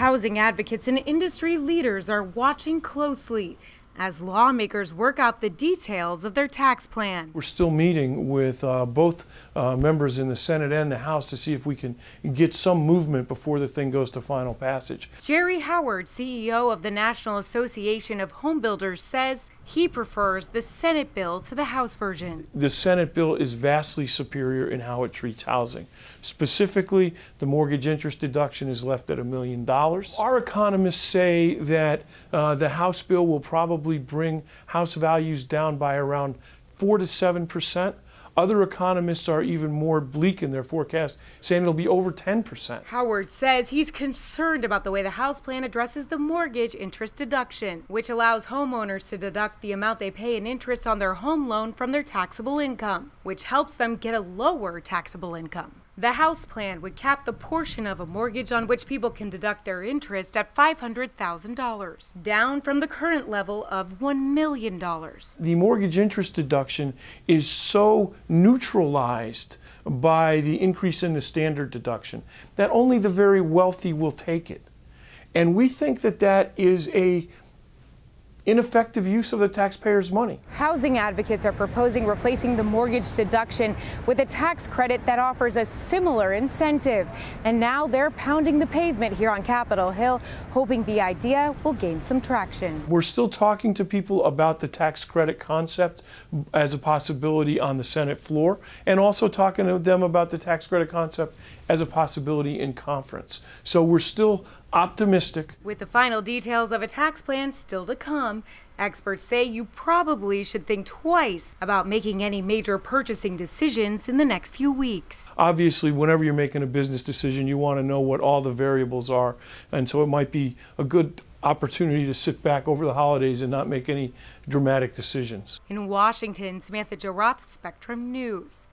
Housing advocates and industry leaders are watching closely as lawmakers work out the details of their tax plan. We're still meeting with uh, both uh, members in the Senate and the House to see if we can get some movement before the thing goes to final passage. Jerry Howard, CEO of the National Association of Home Builders, says he prefers the Senate bill to the House version. The Senate bill is vastly superior in how it treats housing. Specifically, the mortgage interest deduction is left at a million dollars. Our economists say that uh, the House bill will probably bring house values down by around 4 to 7 percent. Other economists are even more bleak in their forecast, saying it'll be over 10%. Howard says he's concerned about the way the House plan addresses the mortgage interest deduction, which allows homeowners to deduct the amount they pay in interest on their home loan from their taxable income, which helps them get a lower taxable income. The House plan would cap the portion of a mortgage on which people can deduct their interest at $500,000, down from the current level of $1 million. The mortgage interest deduction is so neutralized by the increase in the standard deduction that only the very wealthy will take it. And we think that that is a ineffective use of the taxpayers' money. Housing advocates are proposing replacing the mortgage deduction with a tax credit that offers a similar incentive. And now they're pounding the pavement here on Capitol Hill, hoping the idea will gain some traction. We're still talking to people about the tax credit concept as a possibility on the Senate floor, and also talking to them about the tax credit concept as a possibility in conference. So we're still optimistic. With the final details of a tax plan still to come, experts say you probably should think twice about making any major purchasing decisions in the next few weeks. Obviously, whenever you're making a business decision, you want to know what all the variables are, and so it might be a good opportunity to sit back over the holidays and not make any dramatic decisions. In Washington, Samantha-Jo Spectrum News.